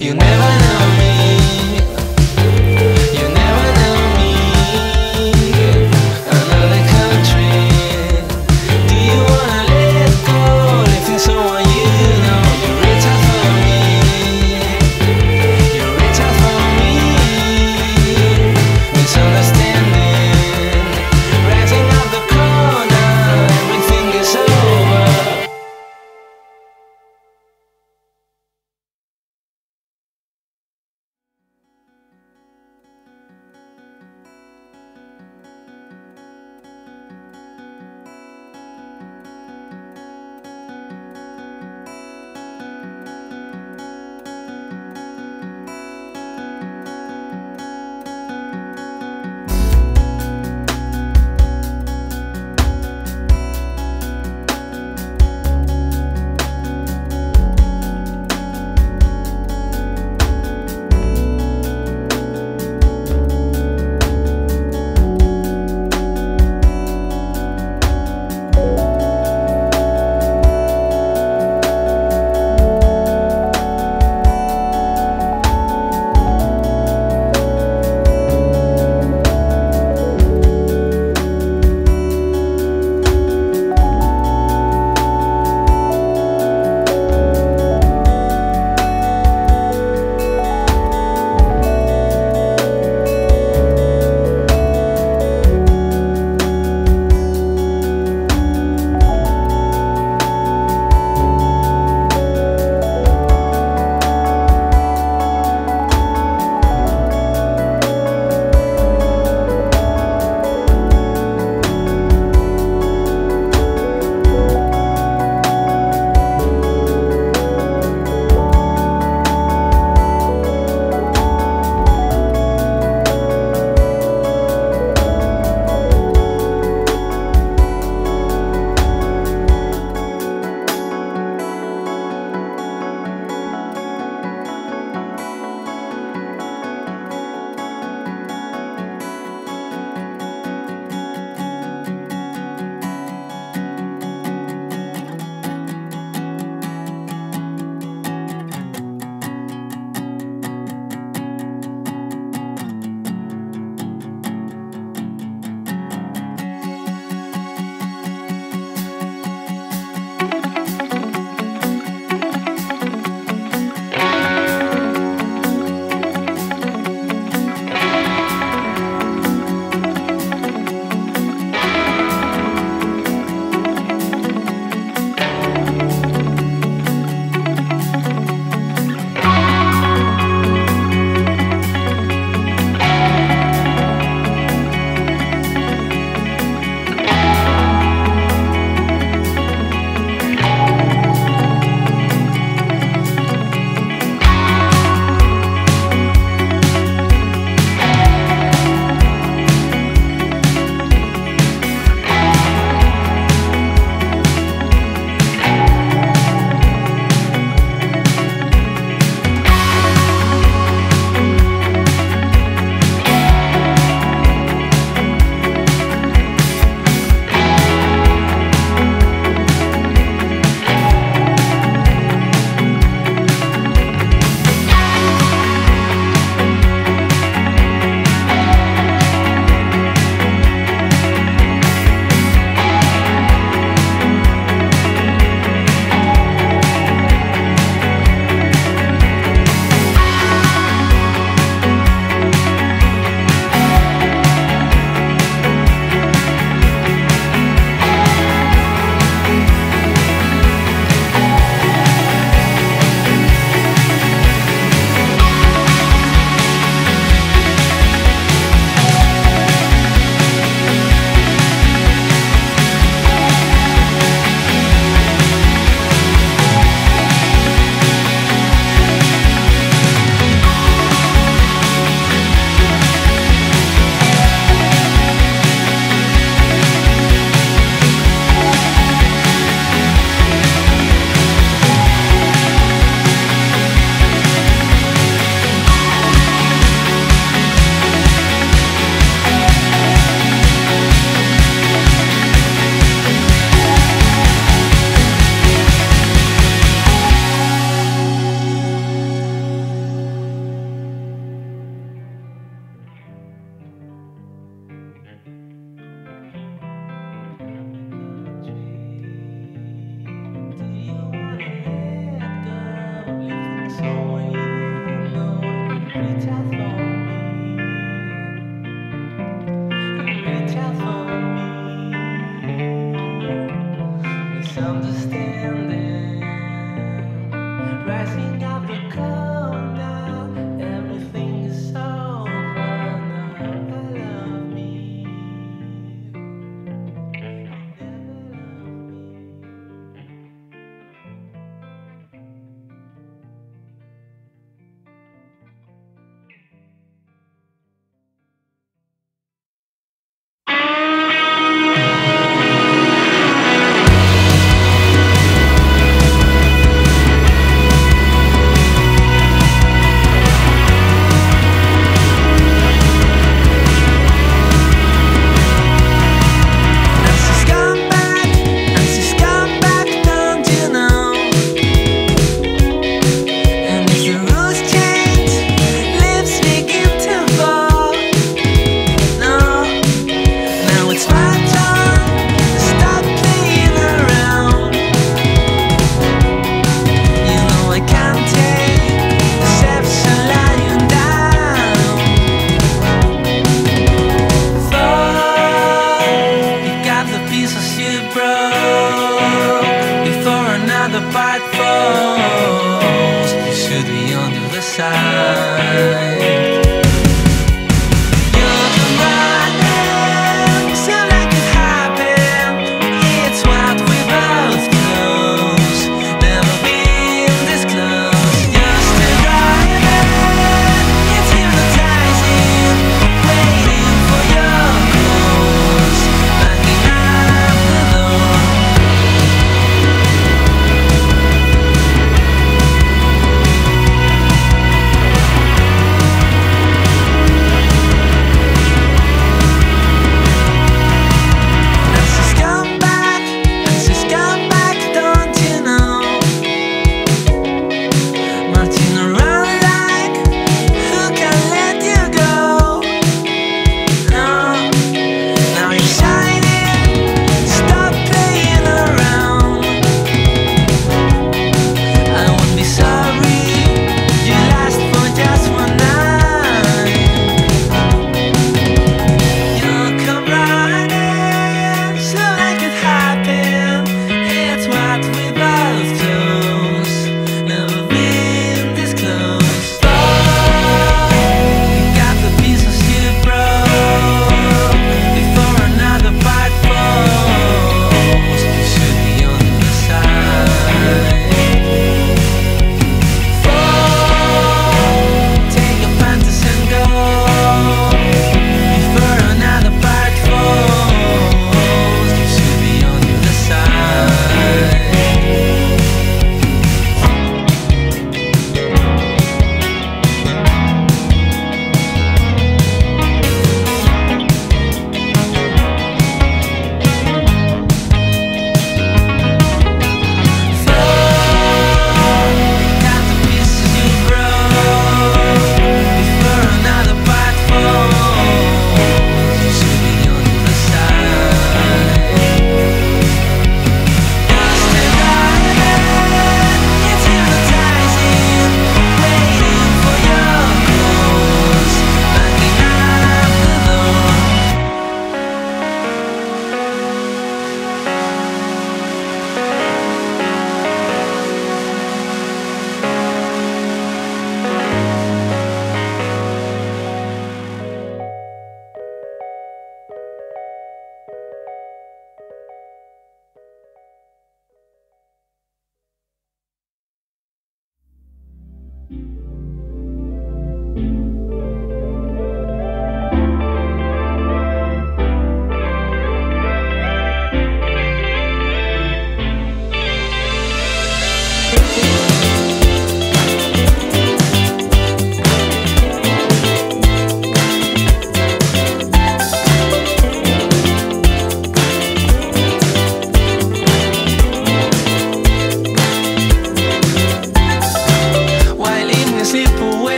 You never know.